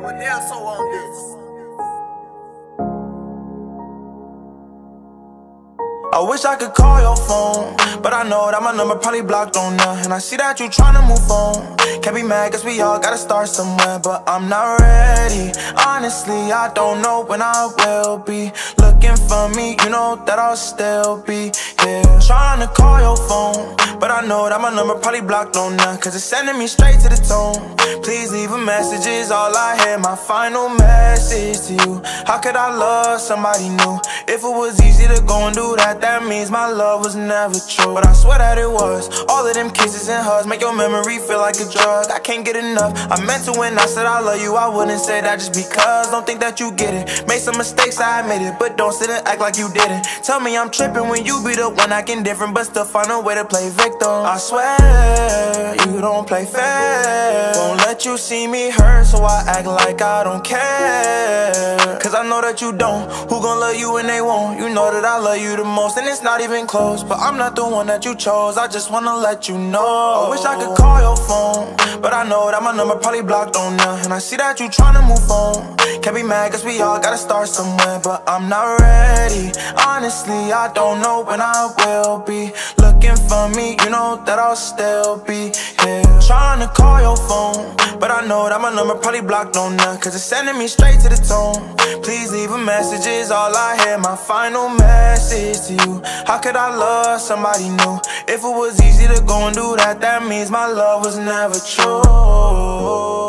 So on this. I wish I could call your phone, but I know that my number probably blocked on there. And I see that you tryna move on. Can't be mad, cause we all gotta start somewhere, but I'm not ready. Honestly, I don't know when I will be. Looking for me, you know that I'll still be here. Trying to call your phone, but I know that my number probably blocked on there. Cause it's sending me straight to the tone. Please leave a message, is all I hear. My final message to you. How could I love somebody new? If it was easy to go and do that, that means my love was never true. But I swear that it was. All of them kisses and hugs make your memory feel like a drug. I can't get enough. I meant to when I said I love you. I wouldn't say that just because. Don't think that you get it. Made some mistakes, I admit it. But don't sit and act like you didn't. Tell me I'm tripping when you be the one acting different, but still find a way to play victim. I swear you don't play fair. Won't let you see me hurt, so I act like I don't care. Cause I know that you don't. Who gon' love you when they won't? You know that I love you the most, and it's not even close. But I'm not the one that you chose. I just wanna let you know. I wish I could call your phone, but I know that my number probably blocked on there. And I see that you tryna move on. Can't be mad, cause we all gotta start somewhere. But I'm not ready. Honestly, I don't know when I will be. Looking for me, you know that I'll still be here. Trying to call your phone, but I know that my number probably blocked on there. Cause it's sending me straight to the tone. Please leave a message, is all I hear. My final message to you. How could I love somebody new? If it was easy to go and do that, that means my love was never true.